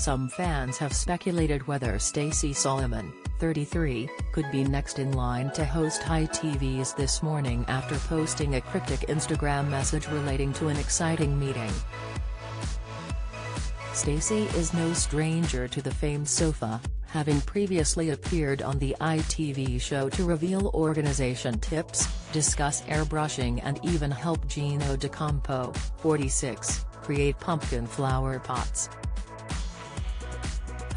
some fans have speculated whether Stacey Solomon, 33, could be next in line to host ITV's This Morning after posting a cryptic Instagram message relating to an exciting meeting. Stacey is no stranger to the famed sofa, having previously appeared on the ITV show to reveal organization tips, discuss airbrushing and even help Gino D'Acampo, 46, create pumpkin flower pots.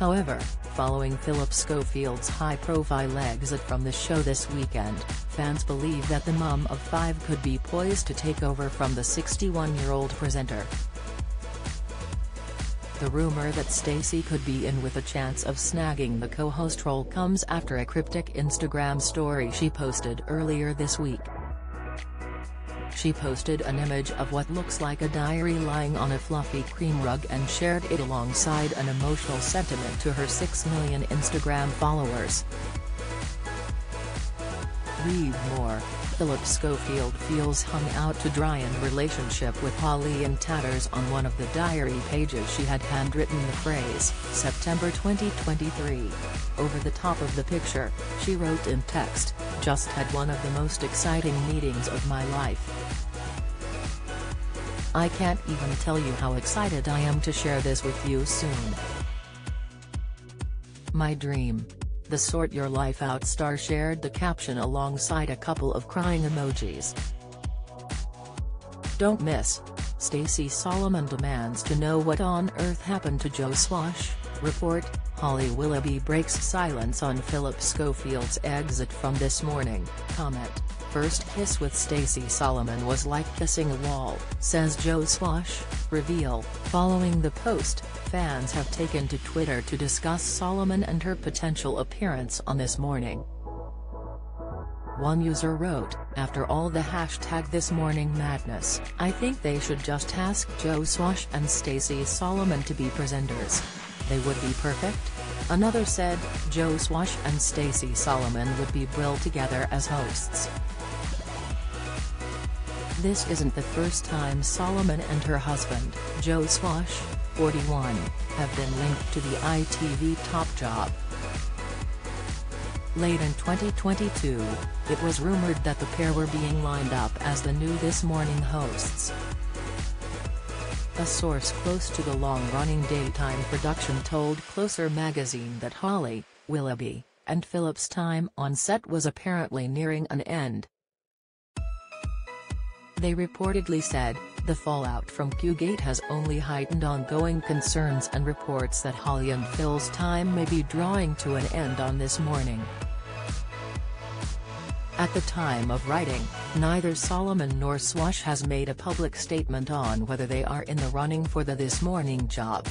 However, following Phillip Schofield's high-profile exit from the show this weekend, fans believe that the mum of five could be poised to take over from the 61-year-old presenter. The rumor that Stacey could be in with a chance of snagging the co-host role comes after a cryptic Instagram story she posted earlier this week. She posted an image of what looks like a diary lying on a fluffy cream rug and shared it alongside an emotional sentiment to her 6 million Instagram followers. Read more, Phillip Schofield feels hung out to dry in relationship with Holly in tatters on one of the diary pages she had handwritten the phrase, September 2023. Over the top of the picture, she wrote in text, just had one of the most exciting meetings of my life. I can't even tell you how excited I am to share this with you soon. My dream. The Sort Your Life Out star shared the caption alongside a couple of crying emojis. Don't miss. Stacey Solomon demands to know what on earth happened to Joe Swash, report, Holly Willoughby breaks silence on Phillip Schofield's exit from This Morning, comment, first kiss with Stacey Solomon was like kissing a wall, says Joe Swash, reveal, following the post, fans have taken to Twitter to discuss Solomon and her potential appearance on This Morning. One user wrote, after all the hashtag This Morning madness, I think they should just ask Joe Swash and Stacey Solomon to be presenters. They would be perfect? Another said, Joe Swash and Stacey Solomon would be brill together as hosts. This isn't the first time Solomon and her husband, Joe Swash, 41, have been linked to the ITV top job. Late in 2022, it was rumored that the pair were being lined up as the new This Morning hosts. A source close to the long-running daytime production told Closer magazine that Holly, Willoughby, and Phillip's time on set was apparently nearing an end. They reportedly said, the fallout from Q-Gate has only heightened ongoing concerns and reports that Holly and Phil's time may be drawing to an end on this morning. At the time of writing, neither Solomon nor Swash has made a public statement on whether they are in the running for the This Morning job.